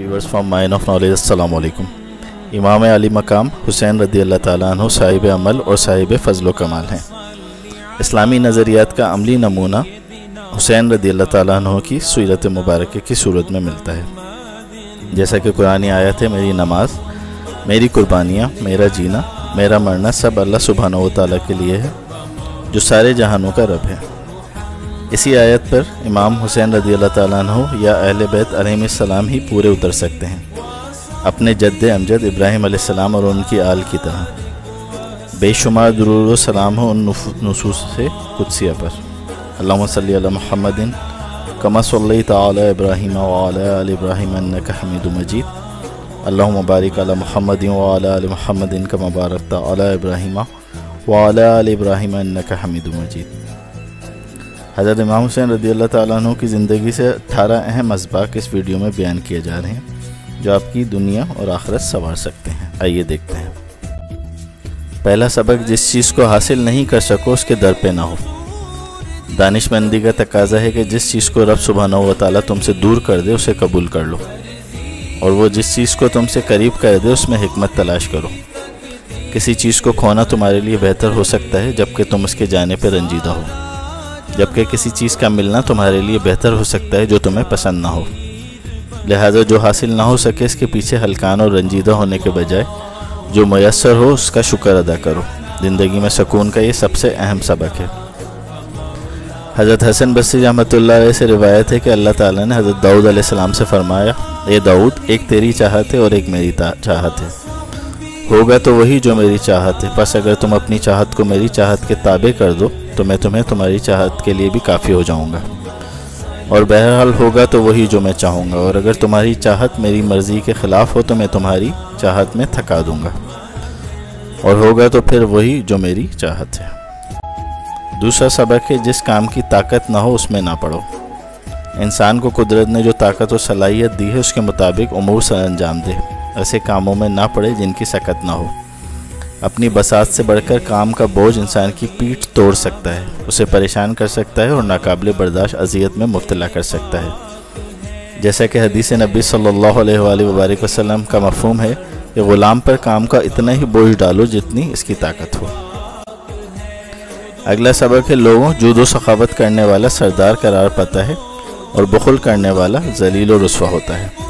Viewers from mine of knowledge अस्सलाम इमाम अली मकाम हुसैन रदी अल्लाह ताला साहिब अमल और साहिब फ़जल कमाल हैं इस्लामी नज़रियात का अमली नमूना हुसैन रदी अल्लाह ताला की सूरत मुबारक की सूरत में मिलता है जैसा कि कुरानी आयत है मेरी नमाज़ मेरी कुर्बानियाँ मेरा जीना मेरा मरना सब अल्लाह सुबहान ताला के लिए है जो सारे जहानों का रब है इसी आयत पर इमाम हुसैन रदी अल्लाह तु या अहल बैत सलाम ही पूरे उतर सकते हैं। अपने जद्द अमजद इब्राहिम सलाम और उनकी आल की तरह। बेशुमार दरूर सलाम हो उन नसूस से कुदसिया पर। अल्लाह सल महमदिन कमा सल तब्राहीम इब्राहिम हमीद मजीद। अल्लाह अला महमद वाल महमदिन का मुबारक इब्राहिम वाल इब्राहिम हमीद मजीद। हज़रत इमाम हुसैन रदी अल्लाह तु की ज़िंदगी से अठारह अहम इसबाक इस वीडियो में बयान किए जा रहे हैं, जो आपकी दुनिया और आखरत संवार सकते हैं। आइए देखते हैं। पहला सबक, जिस चीज़ को हासिल नहीं कर सको, उसके दर पे ना हो। दानिशमंदी का तकाजा है कि जिस चीज़ को रब सुबहाना व ताली तुमसे दूर कर दे, उसे कबूल कर लो। और वो जिस चीज़ को तुमसे करीब कर दे, उसमें हमत तलाश करो। किसी चीज़ को खोना तुम्हारे लिए बेहतर हो सकता है, जबकि तुम उसके जाने पर रंजीदा हो। जबकि किसी चीज़ का मिलना तुम्हारे लिए बेहतर हो सकता है जो तुम्हें पसंद ना हो। लिहाजा जो हासिल ना हो सके, इसके पीछे हल्कान और रंजीदा होने के बजाय, जो मैसर हो, उसका शुक्र अदा करो। ज़िंदगी में सुकून का ये सबसे अहम सबक है। हज़रत हसन बसी रहमत से रिवायत है कि अल्लाह ताला ने हज़रत दाऊद सलाम से फरमाया ये दाऊद, एक तेरी चाहत है और एक मेरी चाहत है। होगा तो वही जो मेरी चाहत है। बस अगर तुम अपनी चाहत को मेरी चाहत के ताबे कर दो तो मैं तुम्हें तुम्हारी चाहत के लिए भी काफ़ी हो जाऊँगा। और बहरहाल होगा तो वही जो मैं चाहूँगा। और अगर तुम्हारी चाहत मेरी मर्ज़ी के ख़िलाफ़ हो तो मैं तुम्हारी चाहत में थका दूँगा। और होगा तो फिर वही जो मेरी चाहत है। दूसरा सबक है, जिस काम की ताकत ना हो उसमें ना पढ़ो इंसान को कुदरत ने जो ताकत और सलाहियत दी है, उसके मुताबिक उमूर सर अंजाम दे। ऐसे कामों में ना पड़े जिनकी सकत ना हो। अपनी बसात से बढ़कर काम का बोझ इंसान की पीठ तोड़ सकता है। उसे परेशान कर सकता है और नाकबिल बर्दाश्त अजियत में मुबतला कर सकता है। जैसा कि हदीस नबी सल्लल्लाहु अलैहि वसल्लम का मफहम है कि ग़ुलाम पर काम का इतना ही बोझ डालो जितनी इसकी ताकत हो। अगला सबक है, लोगों, जूदो सखावत करने वाला सरदार करार पाता है और बखुल करने वाला जलील रसवा होता है।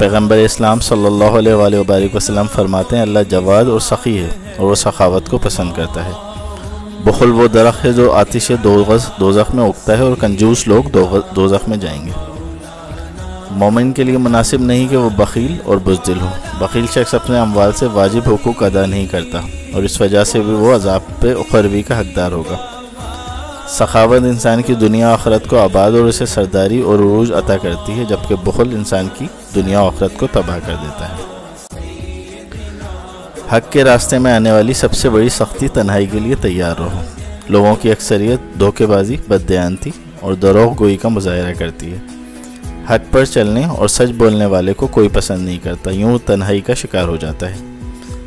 पैगंबर इस्लाम सल्लल्लाहु अलैहि वसल्लम फरमाते हैं, अल्लाह जवाद और सखी है और वह सखावत को पसंद करता है। बखुल वो दरख्त है जो आतिश दोजख में उगता है और कंजूस लोग दोजख में जाएँगे। मोमिन के लिए मुनासिब नहीं कि वो बकील और बुजदिल हो। बकील शख्स अपने अमवाल से वाजिब हकूक़ अदा नहीं करता और इस वजह से भी वो अजाब पे उखरवी का हकदार होगा। सखावत इंसान की दुनिया आखरत को आबाद और उसे सरदारी और अरूज अता करती है, जबकि बुखल इंसान की दुनिया आखरत को तबाह कर देता है। हक के रास्ते में आने वाली सबसे बड़ी सख्ती तन्हाई के लिए तैयार रहो। लोगों की अक्सरियत धोखेबाजी बदयानती और दरोह गोई का मुजाहरा करती है। हक पर चलने और सच बोलने वाले को कोई पसंद नहीं करता, यूँ तन्हाई का शिकार हो जाता है।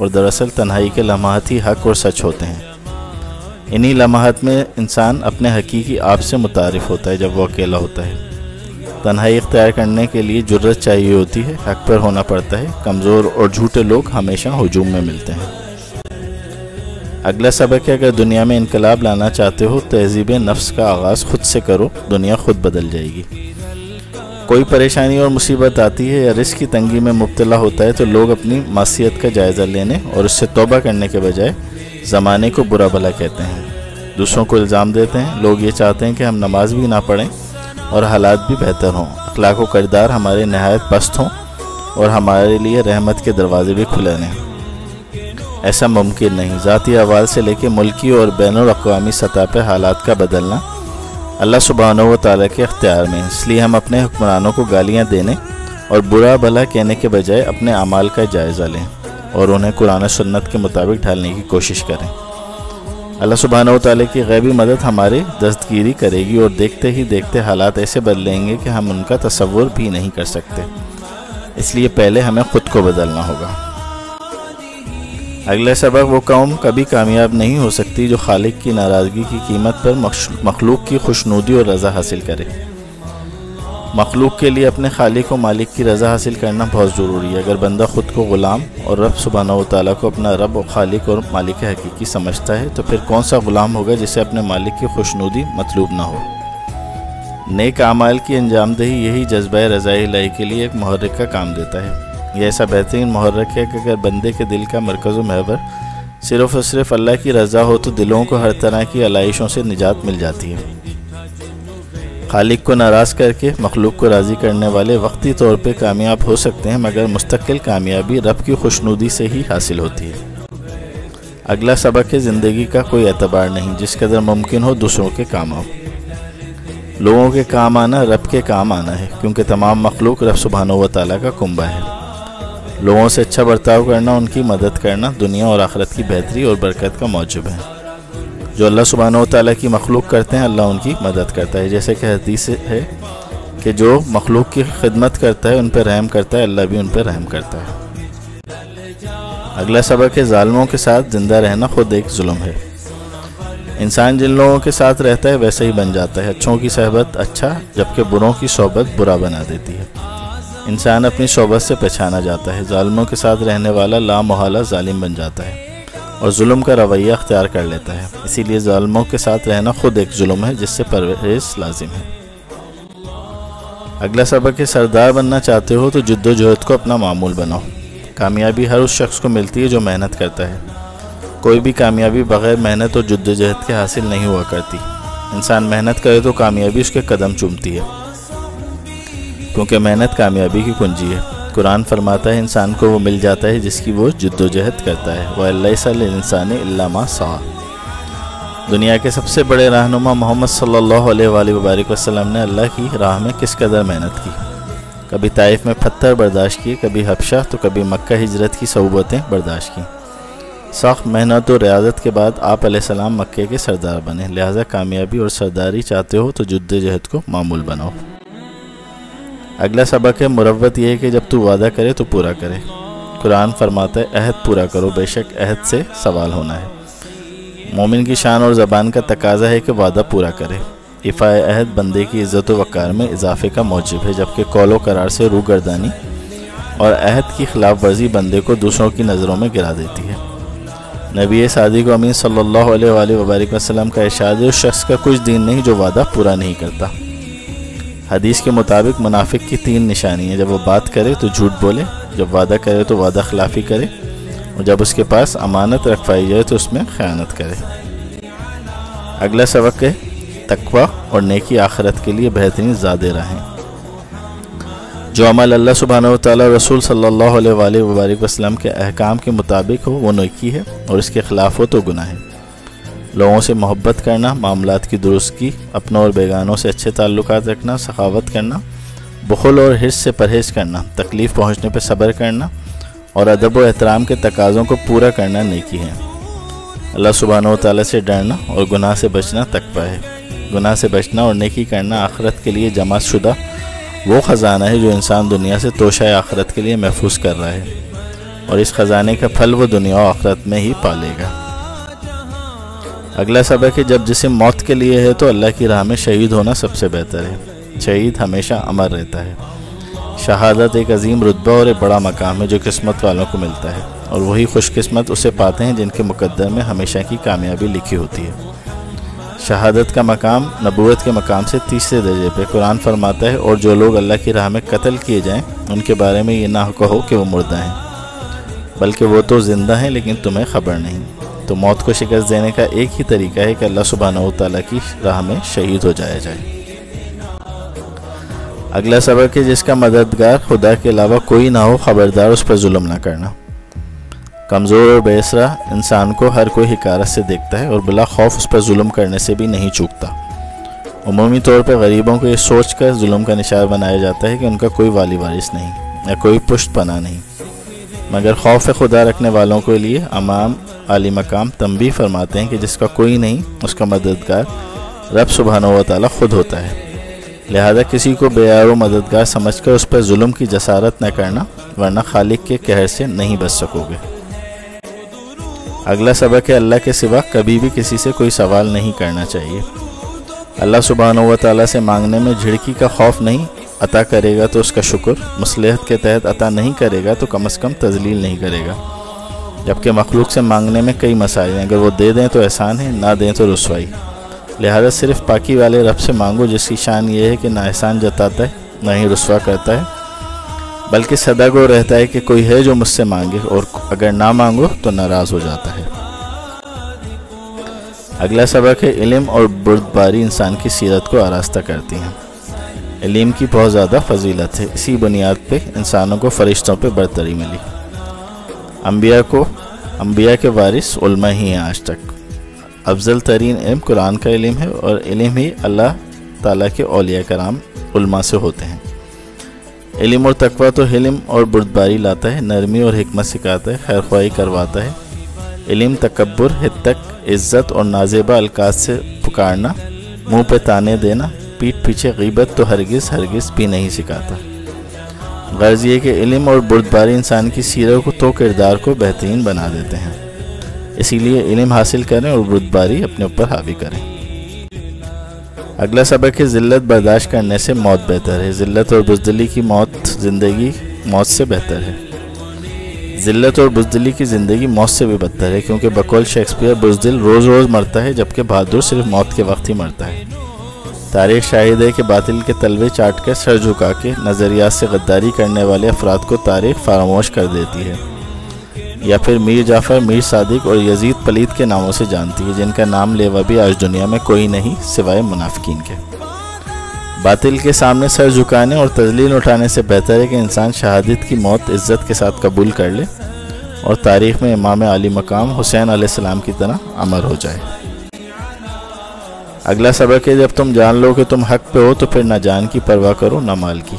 और दरअसल तन्हाई के लम्हात ही हक और सच होते हैं। इन्हीं लम्हात में इंसान अपने हकीकी आप से मुतारफ़ होता है, जब वो अकेला होता है। तन्हाई इख्तियार करने के लिए ज़रूरत चाहिए होती है, हक पर होना पड़ता है। कमज़ोर और झूठे लोग हमेशा हजूम में मिलते हैं। अगला सबक है, अगर दुनिया में इनकलाब लाना चाहते हो, तहजीब नफ्स का आगाज़ खुद से करो, दुनिया खुद बदल जाएगी। कोई परेशानी और मुसीबत आती है या रिस्क की तंगी में मुबतला होता है तो लोग अपनी मासीत का जायज़ा लेने और उससे तोबा करने के बजाय ज़माने को बुरा भला कहते हैं। दूसरों को इल्ज़ाम देते हैं। लोग ये चाहते हैं कि हम नमाज़ भी ना पढ़ें और हालात भी बेहतर हों। अखलाक करदार हमारे नहायत पस्त हों और हमारे लिए रहमत के दरवाजे भी खुले रहें। ऐसा मुमकिन नहीं। ज़ाती आवाज़ से लेकर मुल्की और बैन अवी सतह पर हालात का बदलना अल्लाह सुबहान व ताली के अख्तियार में इसलिए हम अपने हुक्मरानों को गालियाँ देने और बुरा भला कहने के बजाय अपने अमाल का जायज़ा लें। और उन्हें कुरान सुन्नत के मुताबिक ढालने की कोशिश करें। अल्लाह सुबहान ताली की गैबी मदद हमारे दस्तगिरी करेगी और देखते ही देखते हालात ऐसे बदलेंगे कि हम उनका तस्वुर भी नहीं कर सकते। इसलिए पहले हमें ख़ुद को बदलना होगा। अगले सबक, वो कौम कभी कामयाब नहीं हो सकती जो खालिक की नाराज़गी की कीमत पर मखलूक की खुशनूदी और रज़ा हासिल करे। मखलूक के लिए अपने खालिक व मालिक की रज़ा हासिल करना बहुत ज़रूरी है। अगर बंदा ख़ुद को ग़ुलाम और रब सुबहाना ताली को अपना रब और खालिक और मालिक हकीकी समझता है तो फिर कौन सा ग़ुलाम होगा जिसे अपने मालिक की खुशनुदी मतलूब ना हो? नेक आमाल की अंजामदही यही जज्बा रज़ाई लाई के लिए एक महर्रक का काम देता है। यह ऐसा बेहतरीन महर्रक है कि अगर बंदे के दिल का मरकज़ महवर सिर्फ़ और सिर्फ़ अल्लाह की रज़ा हो तो दिलों को हर तरह की आलाइशों से निजात मिल जाती है। खालिक को नाराज़ करके मखलूक को राज़ी करने वाले वक्ती तौर पर कामयाब हो सकते हैं, मगर मुस्तकिल कामयाबी रब की खुशनुदी से ही हासिल होती है। अगला सबक है ज़िंदगी का कोई एतबार नहीं, जिस कदर मुमकिन हो दूसरों के काम आओ। लोगों के काम आना, रब के काम आना है, क्योंकि तमाम मखलूक रब सुबहान व ताली का कुंबा है। लोगों से अच्छा बर्ताव करना, उनकी मदद करना दुनिया और आखरत की बेहतरी और बरकत का मौजूद है। जो अल्लाह सुबहान ताली की मखलूक करते हैं, अल्लाह उनकी मदद करता है। जैसे कि हदीस है कि जो मखलूक की खिदमत करता है, उन पर रहम करता है, अल्लाह भी उन पर रहम करता है। अगला सबक है ालमों के साथ ज़िंदा रहना खुद एक जुल्म है। इंसान जिन लोगों के साथ रहता है, वैसे ही बन जाता है। अच्छों की सहबत अच्छा जबकि बुरों की सोबत बुरा बना देती है। इंसान अपनी सोबत से पहचाना जाता है। ालमों के साथ रहने वाला लामोहला ालिम बन जाता है। और जुल्म का रवैया अख्तियार कर लेता है। इसीलिए ालमों के साथ रहना खुद एक जुल्म है, जिससे परवरिश लाजिम है। अगला सबक है, सरदार बनना चाहते हो तो जद्दोजहद को अपना मामूल बनाओ। कामयाबी हर उस शख्स को मिलती है जो मेहनत करता है। कोई भी कामयाबी बग़ैर मेहनत और जद्दोजहद के हासिल नहीं हुआ करती। इंसान मेहनत करे तो कामयाबी उसके कदम चूमती है, क्योंकि मेहनत कामयाबी की कुंजी है। कुरान फरमाता है, इंसान को वो मिल जाता है जिसकी वो जद्दोजहद करता है। वह इंसान इल्लामा सा दुनिया के सबसे बड़े रहनुमा मोहम्मद सल्लल्लाहु अलैहि वसल्लम ने अल्लाह की राह में किस कदर मेहनत की? कभी ताइफ में पत्थर बर्दाश्त किए, कभी हफ्शा तो कभी मक्का हिजरत की सहूबतें बर्दाश्त की। सख्त मेहनत और रियाजत के बाद आप सलाम मक्के के सरदार बने। लिहाजा कामयाबी और सरदारी चाहते हो तो जद्दोजहद को मामूल बनाओ। अगला सबक है मुरवत यह है कि जब तू वादा करे तो पूरा करे। कुरान फरमाता है, अहद पूरा करो, बेशक अहद से सवाल होना है। मोमिन की शान और ज़बान का तकाजा है कि वादा पूरा करे। इफ़ा अहद, बंदे की इज़्ज़त वक़ार में इजाफे का मौजब है, जबकि कौलो करार से रू गर्दानी और अहद की खिलाफ वर्जी बंदे को दूसरों की नज़रों में गिरा देती है। नबी सादी को अमीन सल्लल्लाहु अलैहि वसल्लम का इशाद उस शख्स का कुछ दिन नहीं जो वादा पूरा नहीं करता। हदीस के मुताबिक मुनाफिक की तीन निशानी है। जब वो बात करे तो झूठ बोले, जब वादा करे तो वादा खिलाफ़ी करे, और जब उसके पास अमानत रखवाई जाए तो उसमें ख़यानत करे। अगला सबक है, तकवा और नेकी आखरत के लिए बेहतरीन ज़्यादा रहें। जो अमल अल्लाह सुबहान ताली रसूल सल्लल्लाहु अलैहि वसल्लम के अहकाम के मुताबिक हो, वो नेकी है, और इसके ख़िलाफ़ हो तो गुनाह है। लोगों से मोहब्बत करना मामला की दुरुस्ती, अपनों और बेगानों से अच्छे ताल्लुक रखना, सखावत करना, बखुल और हिस्स से परहेज करना, तकलीफ़ पहुँचने पर सब्र करना और अदब व एहतराम के तकाज़ों को पूरा करना नेकी है। अल्लाह सुबहान ताली से डरना और गुनाह से बचना तकवा है। गुनाह से बचना और नेकी करना आखरत के लिए जमा शुदा, वो ख़जाना है जो इंसान दुनिया से तोशा आखरत के लिए महफूज कर रहा है। और इस ख़जाने का फल वो दुनिया और आखरत में ही पालेगा। अगला सबक है जब जिसे मौत के लिए है तो अल्लाह की राह में शहीद होना सबसे बेहतर है। शहीद हमेशा अमर रहता है। शहादत एक अजीम रुतबा और एक बड़ा मकाम है जो किस्मत वालों को मिलता है। और वही खुशकिस्मत उसे पाते हैं जिनके मुकद्दर में हमेशा की कामयाबी लिखी होती है। शहादत का मकाम नबूत के मकाम से तीसरे दर्जे पे कुरान फरमाता है और जो लोग अल्लाह की राह में कत्ल किए जाएँ, उनके बारे में ये ना कहो कि वो मुर्दा हैं। बल्कि वो तो ज़िंदा हैं, लेकिन तुम्हें खबर नहीं। तो मौत को शिकस्त देने का एक ही तरीका है कि अल्लाह सुबहान तला की राह में शहीद हो जाया जाए। अगला सबक है जिसका मददगार खुदा के अलावा कोई ना हो, खबरदार उस पर जुल्म ना करना। कमज़ोर और बेसरा इंसान को हर कोई हिकारत से देखता है और बिला खौफ उस पर जुल्म करने से भी नहीं चूकता। अमूमी तौर पर गरीबों को ये सोच कर जुल्म का निशार बनाया जाता है कि उनका कोई वाली वारिस नहीं, या कोई पुष्ट पना नहीं। मगर खौफ खुदा रखने वालों के लिए, अमाम आली मकाम तंबी फरमाते हैं कि जिसका कोई नहीं, उसका मददगार रब सुबहान व ताली ख़ुद होता है। लिहाजा किसी को बेयार मददगार समझ कर उस पर जुल्म की जसारत न करना, वरना खालिक के कहर से नहीं बच सकोगे। अगला सबक है, अल्लाह के सिवा कभी भी किसी से कोई सवाल नहीं करना चाहिए। अल्लाह सुबहान व ताली से मांगने में झिड़की का खौफ नहीं, अता करेगा तो उसका शुक्र, मसलहत के तहत अता नहीं करेगा तो कम अज़ कम तजलील नहीं करेगा। जबकि मखलूक से मांगने में कई मसाइल हैं। अगर वो दे दें तो एहसान है, ना दें तो रसवाई। लिहाजा सिर्फ़ पाकि वाले रब से मांगो, जिसकी शान ये है कि ना एहसान जताता है, ना ही रसवा करता है। बल्कि सदा को रहता है कि कोई है जो मुझसे मांगे, और अगर ना मांगो तो नाराज़ हो जाता है। अगला सबक है, इल्म और बुरदबारी इंसान की सीरत को आरास्ता करती हैं। इल्म की बहुत ज़्यादा फजीलत है। इसी बुनियाद पे इंसानों को फ़रिश्तों पे बरतरी मिली। अम्बिया को अम्बिया के वारिस उल्मा ही हैं आज तक। अफजल तरीन इल्म कुरान का इल्म है और इल्म ही अल्लाह ताला के अलिया कराम उल्मा से होते हैं। इल्म और तकवा तो इल्म और बुरदबारी लाता है, नरमी और हमत सिखाता है खैर ख्वाही करवाता है। इल्म तकबर हितक, इज़्ज़त और नाजेबा अलकाज से पुकारना, मुँह पे ताने देना, पीठ पीछे गीबत तो हरगिज़ हरगिज़ भी नहीं सिखाता। गर्ज ये कि इल्म और बुरदबारी इंसान की सीरत को तो किरदार को बेहतरीन बना देते हैं। इसीलिए इल्म हासिल करें और बुरदबारी अपने ऊपर हावी करें। अगला सबक है, ज़िल्लत बर्दाश्त करने से मौत बेहतर है। ज़िल्लत और बुजदली की मौत ज़िंदगी मौत से बेहतर है। ज़िल्लत और बुजदली की ज़िंदगी मौत से भी बदतर है, क्योंकि बकौल शेक्सपियर बुजदिल रोज़ रोज़ मरता है, जबकि बहादुर सिर्फ़ मौत के वक्त ही मरता है। तारीख शाहिद है कि बातिल के तलवे चाट कर सर झुका के नज़रियात से गद्दारी करने वाले अफराद को तारीख फरामोश कर देती है। या फिर मीर जाफ़र, मीर सादिक और यजीद पलीद के नामों से जानती है, जिनका नाम लेवा भी आज दुनिया में कोई नहीं, सिवाय मुनाफिकीन के। बातिल के सामने सर झुकाने और तजलील उठाने से बेहतर है कि इंसान शहादत की मौत इज़्ज़त के साथ कबूल कर ले और तारीख़ में इमाम अली मकाम हुसैन आसमाम की तरह अमर हो जाए। अगला सबक है, जब तुम जान लो कि तुम हक पे हो तो फिर ना जान की परवाह करो, ना माल की।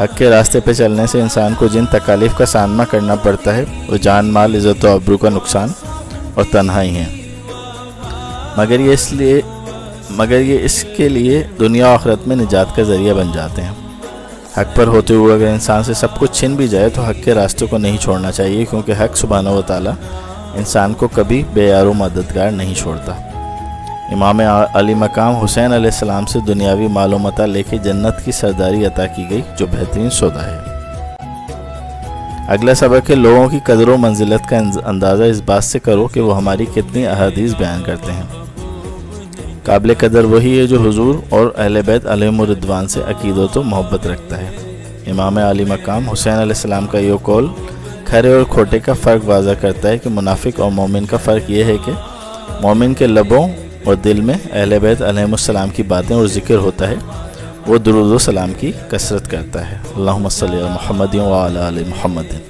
हक के रास्ते पे चलने से इंसान को जिन तकालीफ का सामना करना पड़ता है, वो जान, माल, इज़्ज़त अबरू का नुकसान और तन्हाई है। मगर ये इसलिए, मगर ये इसके लिए दुनिया आखरत में निजात का ज़रिया बन जाते हैं। हक पर होते हुए अगर इंसान से सब कुछ छिन भी जाए तो हक के रास्ते को नहीं छोड़ना चाहिए, क्योंकि हक सुबहाना व इंसान को कभी बेयारो मददगार नहीं छोड़ता। इमाम अली मकाम हुसैन आसमाम से दुनियावी मालूमता लेके जन्नत की सरदारी अता की गई, जो बेहतरीन सौदा है। अगला सबक है, लोगों की कदर व मंजिलत का अंदाज़ा इस बात से करो कि वो हमारी कितनी अहादीस बयान करते हैं। काबिल कदर वही है जो हजूर और अहल बैत अलमरदवान से अकीदत व मोहब्बत रखता है। इमाम अली मकाम हुसैन आसमाम का ये कौल, खरे और खोटे का फ़र्क वाजा करता है कि मुनाफिक और मोमिन का फ़र्क यह है कि मोमिन के लबों और दिल में अहल बैत अलैहिस्सलाम की बातें और ज़िक्र होता है, वो दरुद सलाम की कसरत करता है। अल्लाह महमद वाल महमद